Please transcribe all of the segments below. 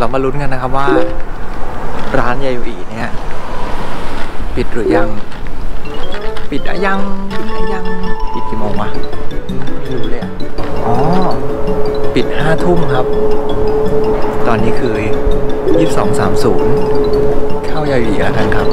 เรามาลุ้นกันนะครับว่า ร้านยาโยอีเนี่ย ปิดหรือยัง ปิดอะยังปิดอะยังปิดกี่โมงวะไม่รู้เลยอ๋อปิดห้าทุ่มครับ ตอนนี้คือยี่สิบสองสามศูนย์เข้ายาโยอีแล้วกันครับ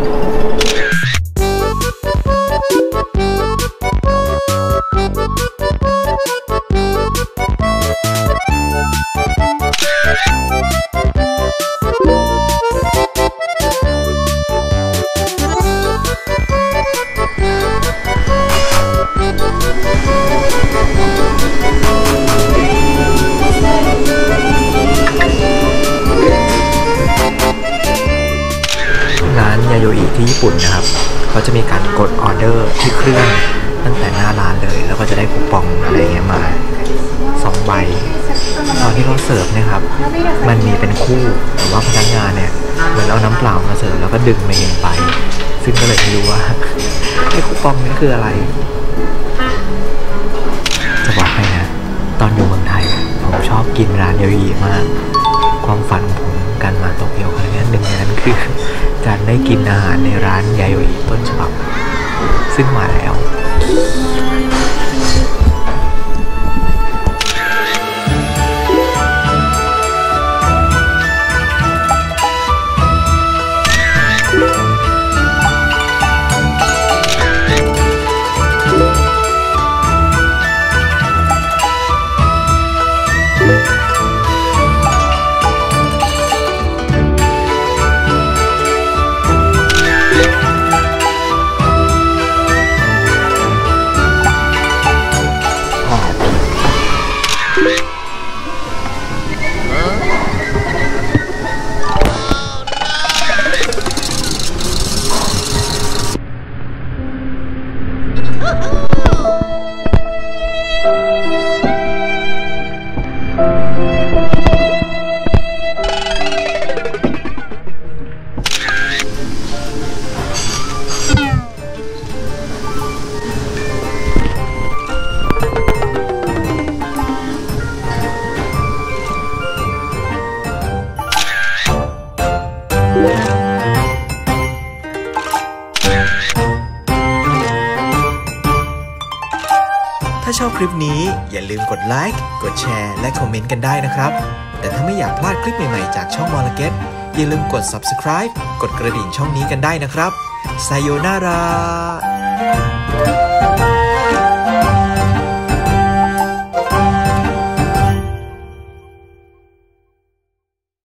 ที่ญี่ปุ่นนะครับเขาจะมีการกดออเดอร์ที่เครื่องตั้งแต่หน้าร้านเลย แล้วก็จะได้คูปองอะไรเงี้ยมาสองใบตอนที่เขาเสิร์ฟนี่ยครับ มันมีเป็นคู่แต่ว่าพนักงานเนี่ยเหมือนเอาน้ำเปล่ามาเสิร์ฟแล้วก็ดึงมาเองไป ซึ่งก็เลยไม่รู้ว่าไอ้คูปองนี้คืออะไรจะบอกให้นะตอนอยู่เมืองไทย ผมชอบกินร้านยาโยอิมาก ความฝันของผมการมาโตเกียวครั้งนี้หนึ่งในนั้นคือ การได้กินอาหารในร้านยาโยอิต้นฉบับ ซึ่งมาแล้ว ถ้าชอบคลิปนี้อย่าลืมกดไลค์ กดแชร์ และคอมเมนต์กันได้นะครับ แต่ถ้าไม่อยากพลาดคลิปใหม่ ๆ จากช่องมอลเก็ตอย่าลืมกด subscribe กดกระดิ่งช่องนี้กันได้นะครับไซโยนารา